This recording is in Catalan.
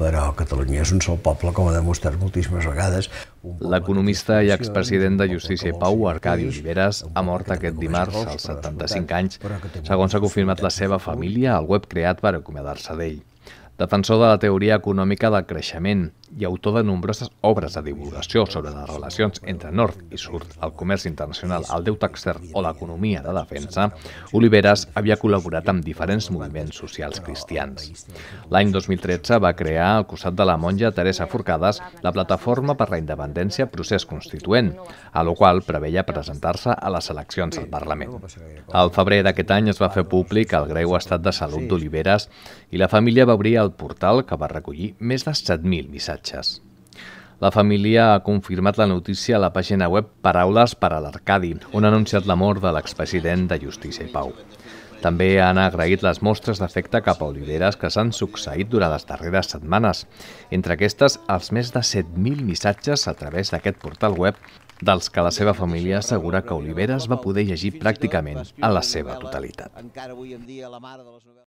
però Catalunya és un sol poble, com ha demostrat moltíssimes vegades. L'economista i expresident de Justícia i Pau, Arcadi Oliveres, ha mort aquest dimarts als 75 anys, segons ha confirmat la seva família al web creat per acomiadar-se d'ell. Defensor de la teoria econòmica del creixement i autor de nombroses obres de divulgació sobre les relacions entre nord i sud, el comerç internacional, el deute extern o l'economia de defensa, Oliveres havia col·laborat amb diferents moviments socials cristians. L'any 2013 va crear, al costat de la monja Teresa Forcades, la plataforma per la independència procés constituent, a la qual preveia presentar-se a les eleccions al Parlament. Al febrer d'aquest any es va fer públic el greu estat de salut d'Oliveres i la família va obrir el portal que va recollir més de 7.000 missatges missatges. La família ha confirmat la notícia a la pàgina web Paraules per a l'Arcadi, on ha anunciat la mort de l'expresident de Justícia i Pau. També han agraït les mostres d'afecte cap a Oliveres que s'han succeït durant les darreres setmanes. Entre aquestes, els més de 7.000 missatges a través d'aquest portal web dels que la seva família assegura que Oliveres va poder llegir pràcticament a la seva totalitat.